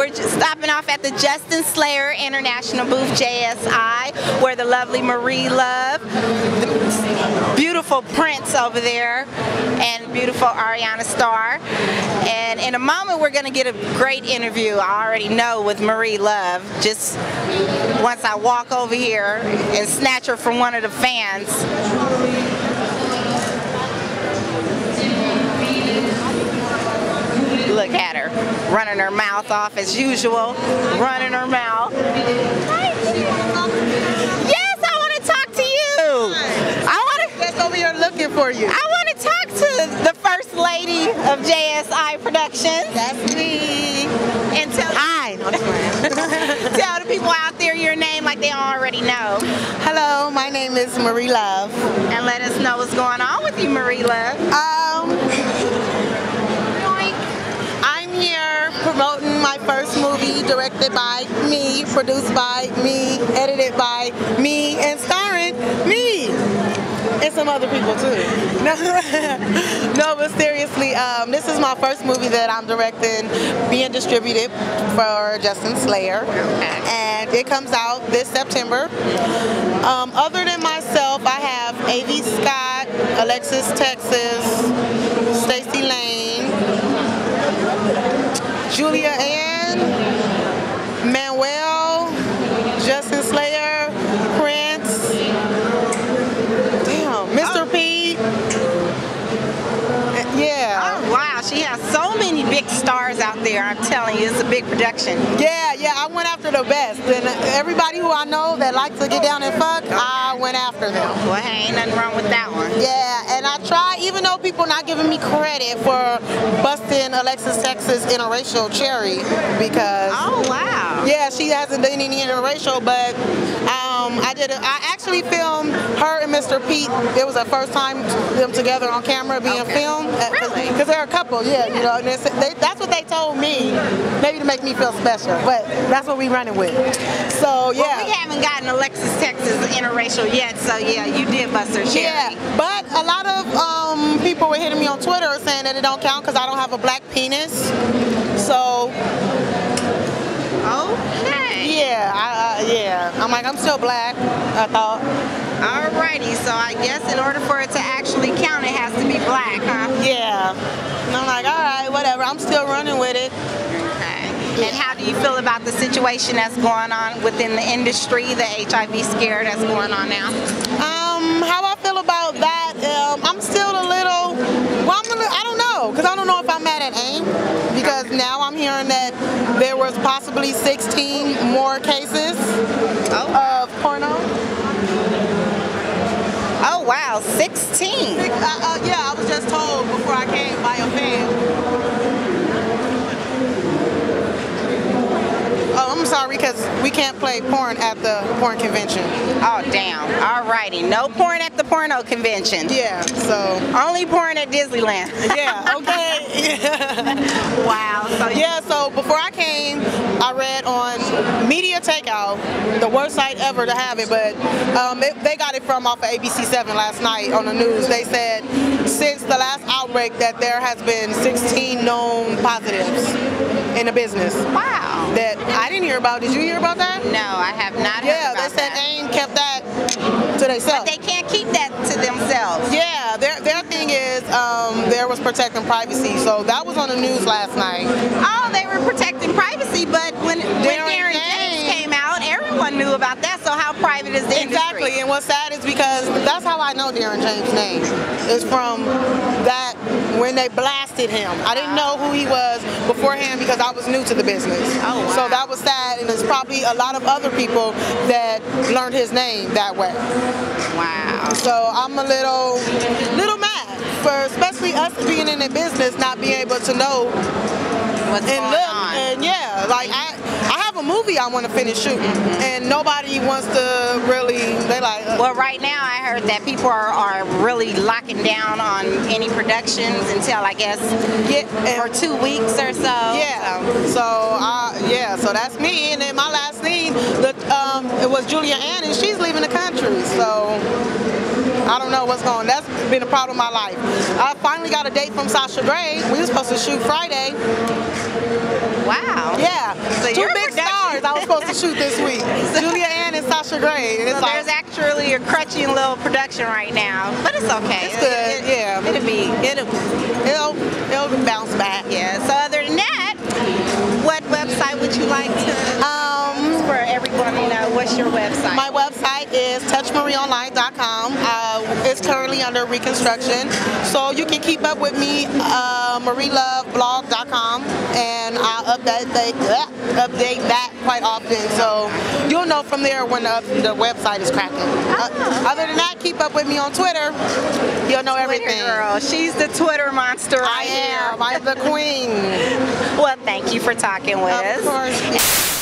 we're stopping off at the Justin Slayer International booth, JSI, where the lovely Marie Luv, beautiful Prince over there, and beautiful Ariana Starr. And in a moment, we're going to get a great interview, I already know, with Marie Luv. Just once I walk over here and snatch her from one of the fans. Look at her, running her mouth off as usual, running her mouth. Yes, I want to talk to you. I want to. Just over here looking for you. I want to talk to the first lady of JSI Productions. That's me. And tell Hi. No, I'm just playing. tell the people out there your name like they already know, Hello, my name is Marie Luv. and let us know what's going on with you, Marie Luv. Um, I'm here promoting my first movie directed by me, produced by me, edited by me, and starring me. And some other people too. No, no but seriously, um, this is my first movie that I'm directing, being distributed for Justin Slayer. And it comes out this September. Um, other than myself, I have A.V. Scott, Alexis Texas, Stacy Lane, Julia Ann, Manuel, Justin Slayer, Prince, damn, Mr. Pete. Yeah. Oh wow, she has so many big stars out there. I'm telling you, it's a big production. Yeah, yeah, I went after the best. And everybody who I know that likes to get down and fuck, I went after them. Well, hey, ain't nothing wrong with that one. Yeah, and I try, even though people not giving me credit for busting Alexis Texas interracial cherry because Oh wow. Yeah, she hasn't done any interracial, but um, I did. A, I actually filmed her and Mr. Pete. It was the first time them together on camera being Okay. filmed. Really? Because they're a couple, yeah. You know, they, that's what they told me, maybe to make me feel special. But that's what we're running with. So yeah. Well, we haven't gotten Alexis Texas interracial yet, so yeah, you did bust her cherry. Yeah, but a lot of um, people were hitting me on Twitter saying that it don't count because I don't have a black penis. So Okay. yeah, I, uh, yeah, I'm like I'm still black. I thought. Alrighty, so I guess in order for it to actually count, it has to be black, huh? Yeah, and I'm like all right, whatever. I'm still running with it. Okay. And how do you feel about the situation that's going on within the industry, the HIV scare that's going on now? Um, how I feel about that? Um, I'm still a little. Well, I'm a little, I don't know, because I don't know if I'm mad at AIM, because now I'm hearing that there was possibly 16 more cases Oh, of porno. oh wow, 16. Uh, uh, yeah, I was just told before I came by a fan. Oh, I'm sorry because we can't play porn at the porn convention. Oh damn. Alrighty, no porn at the porno convention. Yeah, so Only porn at Disneyland. yeah, okay. wow. So yeah, so before I came, I read on Media Takeout, the worst site ever to have it, but um, it, they got it from off of ABC7 last night on the news. They said since the last outbreak that there has been 16 known positives in the business. Wow. that I didn't hear about. Did you hear about that? No, I have not Yeah, they said that. AIM kept that to themselves. They can't keep that to themselves. Yeah, their, their thing is um, there was protecting privacy. So that was on the news last night. Oh, they were protecting privacy, but when, when Darren Darren what's sad is because that's how I know Darren James' name. Is from that when they blasted him. I didn't know who he was beforehand because I was new to the business. Oh, wow. So that was sad, and there's probably a lot of other people that learned his name that way. Wow. So I'm a little, little mad for especially us being in the business, not being able to know What's and look on? and yeah, like I, I a movie I want to finish shooting, and nobody wants to really. They like. uh, Well, right now I heard that people are, are really locking down on any productions until I guess yeah, for two weeks or so. yeah. So uh, yeah, so that's me, and then my last scene, the, um, it was Julia Ann, and she's leaving the country, so. I don't know what's going. That's been a problem in my life. I finally got a date from Sasha Grey. We were supposed to shoot Friday. Wow. Yeah, supposed to shoot this week. Julia Ann and Sasha Grey. It's So like, there's actually a crutchy little production right now, but it's okay. It's good, yeah. It'll be, it'll, it'll, it'll bounce back. yeah. So other than that, what website would you like to, Um, what's your website? My website is touchmarieonline.com. Uh, it's currently under reconstruction, so you can keep up with me, uh, marieluvblog.com, and I'll update that, update that quite often. So you'll know from there when the, the website is cracking. Uh, other than that, keep up with me on Twitter. You'll know Twitter everything. girl. She's the Twitter monster I right am. I'm the queen. Well, thank you for talking with Of us. course.